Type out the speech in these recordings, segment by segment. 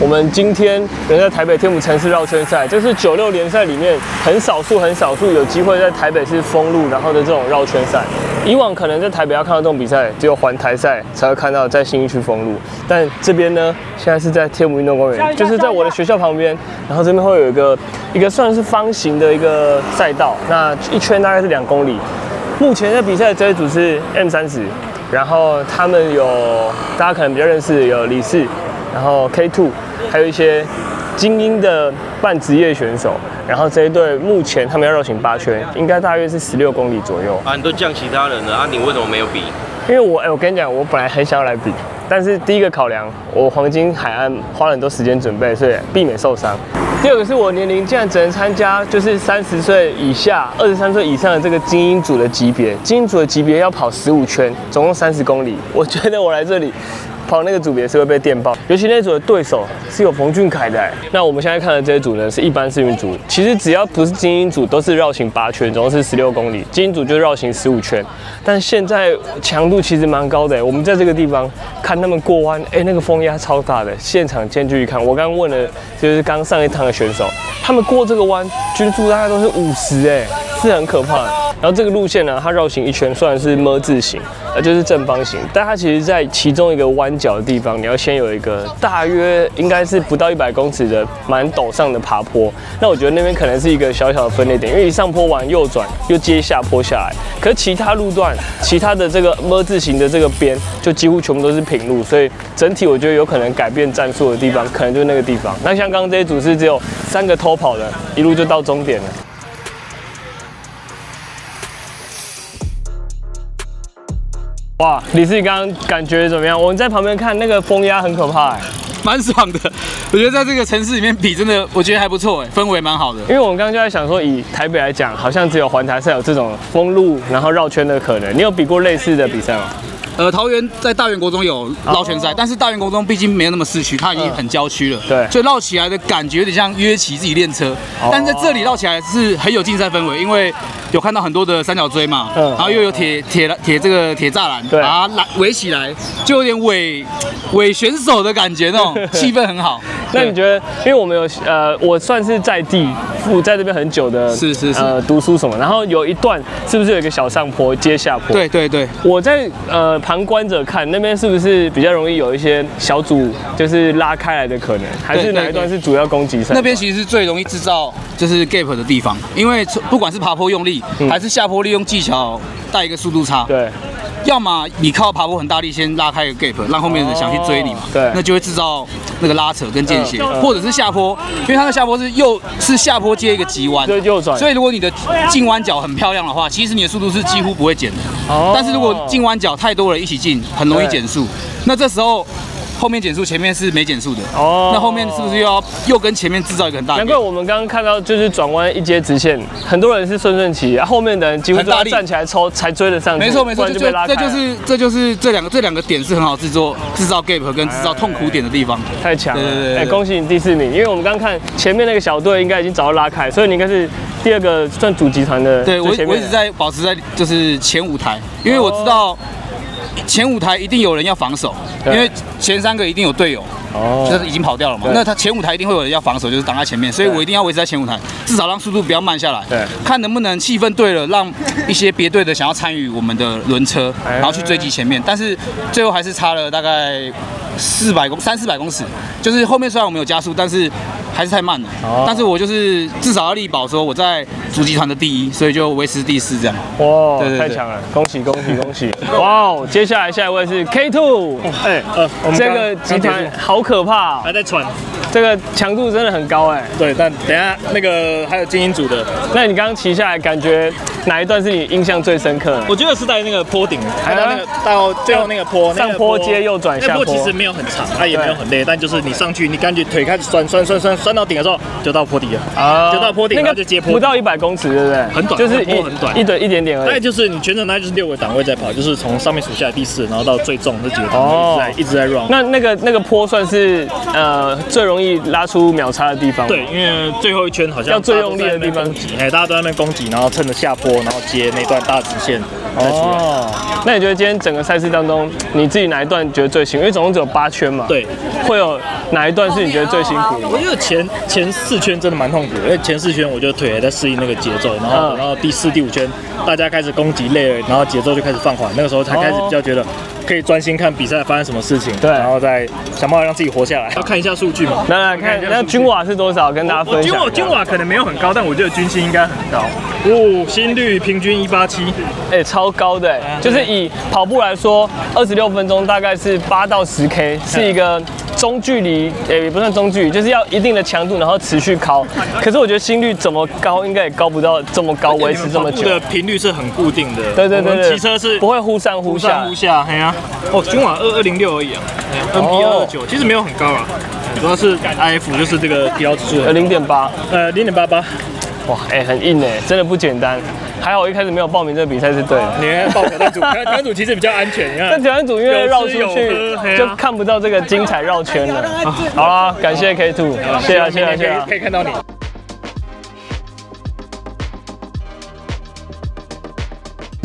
我们今天人在台北天母城市绕圈赛，这是九六联赛里面很少数、很少数有机会在台北市封路，然后的这种绕圈赛。以往可能在台北要看到这种比赛，只有环台赛才会看到在新一区封路，但这边呢，现在是在天母运动公园，就是在我的学校旁边，然后这边会有一个一个算是方形的一个赛道，那一圈大概是两公里。目前在比赛的这一组是 M 三十，然后他们有大家可能比较认识有李四，然后 K Two，还有一些精英的半职业选手。然后这一队目前他们要绕行八圈，应该大约是十六公里左右。啊，你都降其他人了啊，你为什么没有比？因为我哎，我跟你讲，我本来很想要来比，但是第一个考量，我黄金海岸花了很多时间准备，所以避免受伤。第二个是我年龄竟然只能参加就是三十岁以下、二十三岁以上的这个精英组的级别，精英组的级别要跑十五圈，总共三十公里。我觉得我来这里。跑那个组别是会被电爆，尤其那组的对手是有冯俊凯的。那我们现在看的这一组呢，是一般试运组。其实只要不是精英组，都是绕行八圈，总共是十六公里。精英组就绕行十五圈，但现在强度其实蛮高的。我们在这个地方看他们过弯，哎，那个风压超大的。现场间距一看，我刚刚问了，就是刚上一趟的选手，他们过这个弯均速大概都是五十，哎，是很可怕的。然后这个路线呢，它绕行一圈，虽然是么字形，呃，就是正方形，但它其实在其中一个弯角的地方，你要先有一个大约应该是不到一百公尺的蛮陡上的爬坡。那我觉得那边可能是一个小小的分裂点，因为一上坡完右转又接下坡下来，可是其他路段，其他的这个么字形的这个边就几乎全部都是平路，所以整体我觉得有可能改变战术的地方，可能就是那个地方。那像刚刚这一组是只有三个偷跑的，一路就到终点了。哇，李世刚刚感觉怎么样？我们在旁边看，那个风压很可怕，哎，蛮爽的。我觉得在这个城市里面比，真的我觉得还不错，哎，氛围蛮好的。因为我们刚刚就在想说，以台北来讲，好像只有环台赛有这种封路然后绕圈的可能。你有比过类似的比赛吗？呃，桃园在大园国中有绕圈赛，但是大园国中毕竟没有那么市区，它已经很郊区了，对，所以绕起来的感觉有点像约骑自己练车，但在这里绕起来是很有竞赛氛围，因为有看到很多的三角锥嘛，嗯，然后又有铁铁铁这个铁栅栏，对，把它拦围起来，就有点伪伪选手的感觉，那种 气氛很好。那你觉得，因为我们有呃，我算是在地附在这边很久的，是是是，呃，读书什么，然后有一段是不是有一个小上坡接下坡？对对对，我在呃。旁观者看那边是不是比较容易有一些小组就是拉开来的可能，还是哪一段是主要攻击赛？那边其实是最容易制造就是 gap 的地方，因为不管是爬坡用力，还是下坡利用技巧带一个速度差。对。要么你靠爬坡很大力先拉开一个 gap，让后面的人想去追你嘛，对，那就会制造那个拉扯跟间歇，或者是下坡，因为它的下坡是右是下坡接一个急弯，对，右转，所以如果你的进弯角很漂亮的话，其实你的速度是几乎不会减的，哦，但是如果进弯角太多了一起进，很容易减速，那这时候。后面减速，前面是没减速的哦。那后面是不是又要又跟前面制造一个很大？难怪我们刚刚看到就是转弯一阶直线，很多人是顺顺骑，后面的人几乎都要站起来抽才追得上。没错没错，就这就是这就是这两个这两个点是很好制作制造 gap 跟制造痛苦点的地方。太强了！对对对，哎，恭喜你第四名，因为我们刚刚看前面那个小队应该已经早就拉开，所以你应该是第二个算主集团的。对我我一直在保持在就是前五台，因为我知道。前五台一定有人要防守，因为前三个一定有队友，就是已经跑掉了嘛。那他前五台一定会有人要防守，就是挡在前面，所以我一定要维持在前五台，至少让速度不要慢下来。对，看能不能气氛对了，让一些别队的想要参与我们的轮车，然后去追击前面。但是最后还是差了大概四百公三四百公尺，就是后面虽然我们有加速，但是。还是太慢了，但是我就是至少要力保说我在主集团的第一，所以就维持第四这样。哇，太强了，恭喜恭喜恭喜！哇哦，接下来下一位是 K Two，哎，呃，这个集团好可怕，还在喘。这个强度真的很高哎，对，但等下那个还有精英组的，那你刚刚骑下来感觉哪一段是你印象最深刻？的？我觉得是在那个坡顶，还有那个到最后那个坡，上坡接右转下坡，其实没有很长，它也没有很累，但就是你上去，你感觉腿开始酸酸酸酸酸到顶的时候，就到坡底了啊，就到坡顶，那个就接坡，不到一百公尺，对不对？很短，就是坡很短，一短一点点而已。那就是你全程大概就是六个档位在跑，就是从上面数下来第四，然后到最重这几个档位一直在一直在 run。那那个那个坡算是呃最容易拉出。秒差的地方，对，因为最后一圈好像要最用力的地方，哎，大家都在那边攻击，然后趁着下坡，然后接那段大直线。哦，那你觉得今天整个赛事当中，你自己哪一段觉得最辛苦？因为总共只有八圈嘛，对，会有哪一段是你觉得最辛苦？的？我觉得前前四圈真的蛮痛苦的，因为前四圈我觉得腿还在适应那个节奏，然后然后第四、第五圈大家开始攻击累了，然后节奏就开始放缓，那个时候才开始比较觉得可以专心看比赛发生什么事情，对然后再想办法让自己活下来。要看一下数据嘛，来来看，那均瓦是多少？跟大家分享。均瓦均瓦可能没有很高，但我觉得均心应该很高。哦，心率平均一八七，哎，超高的，就是以跑步来说，二十六分钟大概是八到十 K，是一个中距离，哎，也不算中距离，就是要一定的强度，然后持续敲。可是我觉得心率怎么高，应该也高不到这么高，维持这么久。的频率是很固定的。对对对对，骑车是不会忽上忽下。忽下，哎呀，哦，今晚二二零六而已啊，N P 二九，其实没有很高啊，主要是 IF 就是这个疲劳指数，呃，零点八，呃，零点八八。哇，哎，很硬哎，真的不简单。还好一开始没有报名这个比赛是对的。你看报挑战组，挑战组其实比较安全。你看，但挑战组因为绕出去就看不到这个精彩绕圈了。好啦，感谢 K Two，谢谢谢谢谢谢，可以看到你。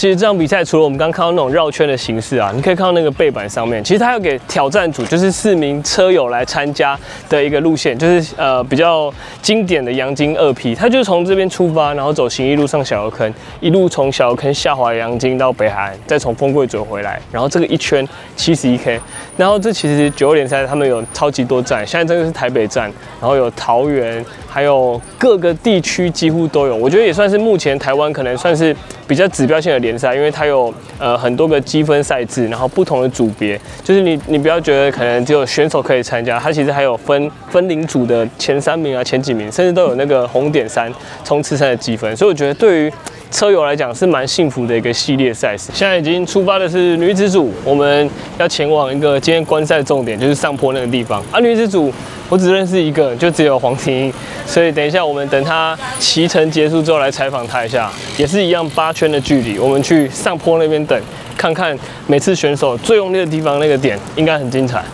其实这场比赛除了我们刚看到那种绕圈的形式啊，你可以看到那个背板上面，其实它要给挑战组，就是四名车友来参加的一个路线，就是呃比较经典的阳金二 P，它就是从这边出发，然后走行一路上小油坑，一路从小油坑下滑阳金到北海岸，再从丰贵走回来，然后这个一圈七十一 K，然后这其实九六联赛他们有超级多站，现在这个是台北站，然后有桃园，还有各个地区几乎都有，我觉得也算是目前台湾可能算是比较指标性的联赛，因为它有呃很多个积分赛制，然后不同的组别，就是你你不要觉得可能只有选手可以参加，它其实还有分分龄组的前三名啊、前几名，甚至都有那个红点三冲刺赛的积分，所以我觉得对于车友来讲是蛮幸福的一个系列赛事。现在已经出发的是女子组，我们要前往一个今天观赛重点，就是上坡那个地方。啊女子组我只认识一个，就只有黄婷，所以等一下我们等她骑程结束之后来采访她一下，也是一样八圈的距离，我们去上坡那边等，看看每次选手最用力的地方那个点，应该很精彩。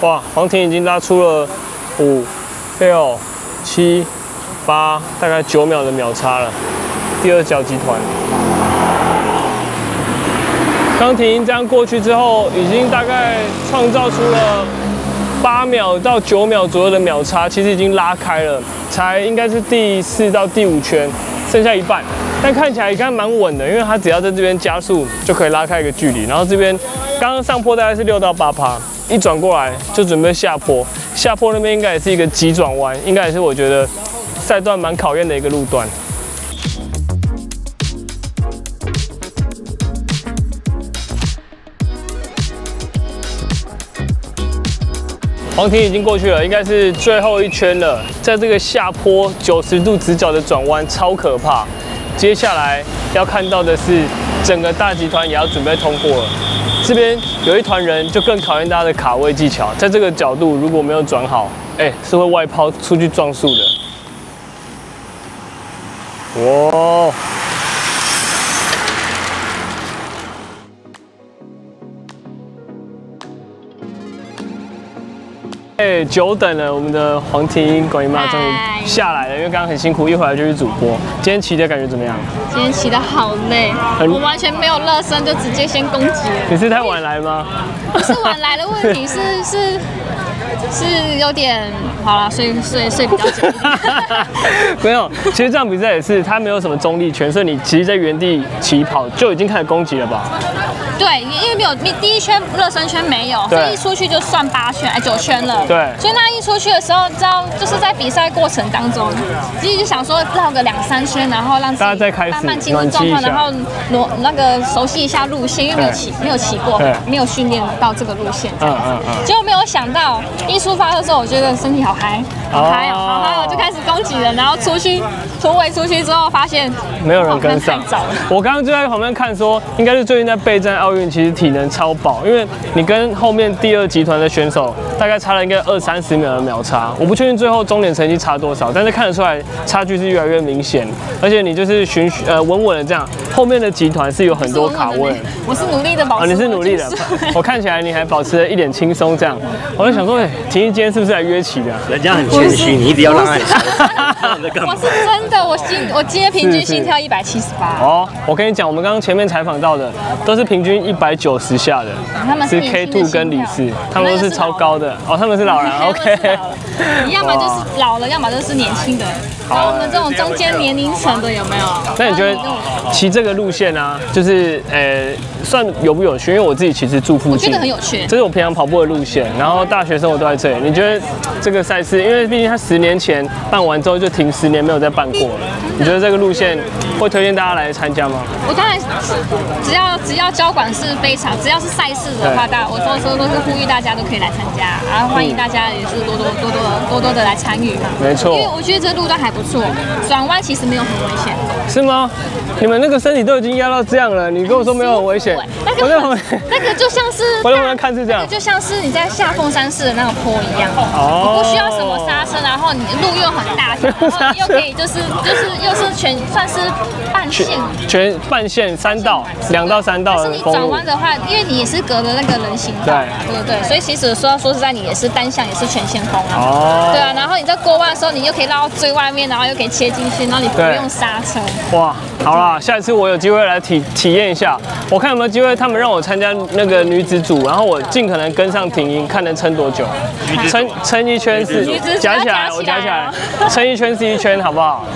哇，黄婷已经拉出了五、六、七、八，大概九秒的秒差了。第二角集团，刚婷这样过去之后，已经大概创造出了八秒到九秒左右的秒差，其实已经拉开了，才应该是第四到第五圈，剩下一半。但看起来应该蛮稳的，因为他只要在这边加速就可以拉开一个距离。然后这边刚刚上坡大概是六到八趴。一转过来就准备下坡，下坡那边应该也是一个急转弯，应该也是我觉得赛段蛮考验的一个路段。黄婷已经过去了，应该是最后一圈了。在这个下坡九十度直角的转弯超可怕，接下来要看到的是整个大集团也要准备通过了。这边有一团人，就更考验大家的卡位技巧。在这个角度，如果没有转好，哎，是会外抛出去撞树的。哇！哎，久等了，我们的黄婷英管姨妈终于下来了，因为刚刚很辛苦，一回来就是主播。今天骑的感觉怎么样？今天骑的好累，我完全没有热身就直接先攻击了。你是太晚来吗？不是晚来的问题，是是是有点好了，睡睡睡比较久。没有，其实这场比赛也是，它没有什么中立权，所以你其实在原地起跑就已经开始攻击了吧？对，因为没有第一圈热身圈没有，所以一出去就算八圈哎九圈了。对，所以那一出去的时候，知道就是在比赛过程当中，自己就想说绕个两三圈，然后让大家再开始慢慢进入状况，然后挪那个熟悉一下路线，因为没有骑没有骑过，没有训练到这个路线。嗯嗯嗯。结果没有想到一出发的时候，我觉得身体好嗨，好嗨哦，好嗨哦，就开始攻击人。然后出去突围出去之后，发现没有人跟上。我刚刚就在旁边看，说应该是最近在备战奥运，其实体能超饱，因为你跟后面第二集团的选手大概差了应该二三十秒的秒差。我不确定最后终点成绩差多少，但是看得出来差距是越来越明显。而且你就是循序呃稳稳的这样，后面的集团是有很多卡位。我是努力的保持。你是努力的，我看起来你还保持了一点轻松这样。我就想说，哎，婷婷今天是不是来约起的？人家很谦虚，你一定要让他。我是真的，我心我今天平均心跳一百七十八。哦，我跟你讲，我们刚刚前面采访到的都是平均一百九十下的，他们是 K two 跟李四，他们都是超高的哦，他们是老人，OK。你要么就是老了，要么就是年轻的。然后我们这种中间年龄层的有没有？那你觉得骑这个路线啊，就是呃，算有不有趣？因为我自己其实住附近，我觉得很有趣这是我平常跑步的路线，然后大学生活都在这里。你觉得这个赛事，因为毕竟它十年前办完之后就停十年没有再办过了，你觉得这个路线会推荐大家来参加吗？我当然只要只要交管是非常，只要是赛事的话，大我都说都是呼吁大家都可以来参加，然后欢迎大家也是多多多多多多的来参与嘛。没错因为我觉得这路段还不错，转弯其实没有很危险。是吗？你们那个身体都已经压到这样了，你跟我说没有很危险？那我在旁个，那个就像是我在旁边看是这样那个就像是你在下凤山市的那个坡一样，不需要什么路又很大条，然后你又可以就是就是又是全算是半线。全半线三道，两到三道但是你转弯。的话，因为你也是隔着那个人行道嘛，对不对？所以其实说说实在，你也是单向，也是全线通啊。哦对啊，然后你在过弯的时候，你又可以绕到最外面，然后又可以切进去，然后你不用刹车。哇，好啦，下一次我有机会来体体验一下，我看有没有机会他们让我参加那个女子组，然后我尽可能跟上停音，看能撑多久。撑撑一圈是女子组。夹起来，我夹起来。哦，撑一圈是一圈，好不好？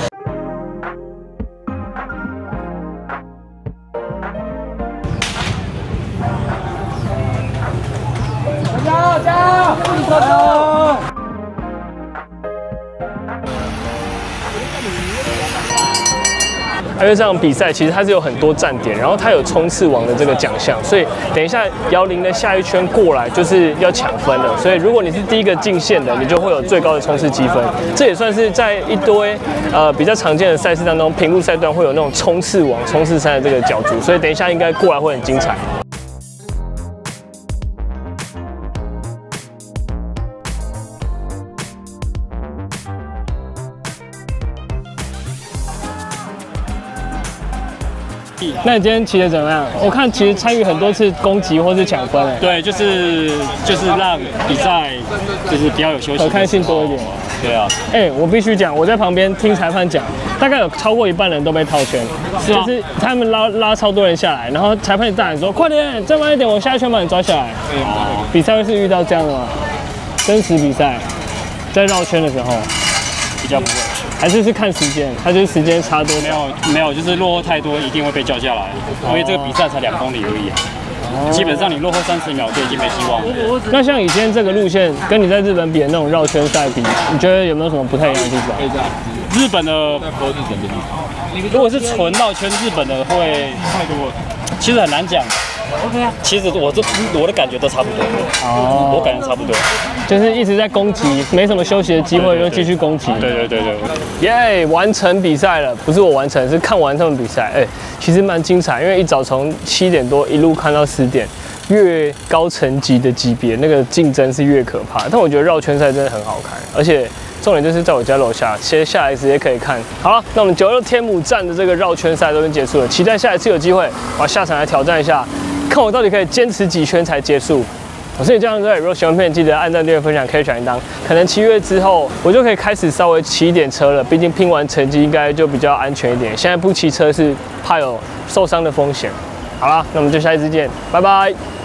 因为这场比赛其实它是有很多站点，然后它有冲刺王的这个奖项，所以等一下姚玲的下一圈过来就是要抢分了。所以如果你是第一个进线的，你就会有最高的冲刺积分。这也算是在一堆呃比较常见的赛事当中，平路赛段会有那种冲刺王、冲刺赛的这个角逐，所以等一下应该过来会很精彩。那你今天骑的怎么样？我看其实参与很多次攻击或是抢分，哎，对，就是就是让比赛就是比较有休息可看性多一点。对啊，哎、我必须讲，我在旁边听裁判讲，大概有超过一半人都被套圈，就是他们拉拉超多人下来，然后裁判大喊说：“快点，再慢一点，我下一圈把你抓下来。”比赛会是遇到这样的吗？真实比赛在绕圈的时候，比较不会，还是是看时间，它就是时间差多没有没有，就是落后太多一定会被叫下来，因为这个比赛才两公里而已啊。基本上你落后三十秒就已经没希望了。那像以前这个路线跟你在日本比的那种绕圈赛比，你觉得有没有什么不太一样的地方？日本的，如果是纯绕圈，日本的会太多，其实很难讲。OK 啊，其实我这我的感觉都差不多，哦我感觉差不多。就是一直在攻击，没什么休息的机会，就继续攻击。对对对对，耶完成比赛了，不是我完成，是看完他们比赛。哎、其实蛮精彩，因为一早从七点多一路看到十点，越高层级的级别，那个竞争是越可怕。但我觉得绕圈赛真的很好看，而且重点就是在我家楼下，接下来直接可以看。好了，那我们九六天母站的这个绕圈赛都已经结束了，期待下一次有机会，我要下场来挑战一下，看我到底可以坚持几圈才结束。我是你这样队，如果喜欢片，记得按赞、订阅、分享，可以选一张。可能七月之后，我就可以开始稍微骑一点车了。毕竟拼完成绩应该就比较安全一点。现在不骑车是怕有受伤的风险。好啦，那我们就下一次见，拜拜。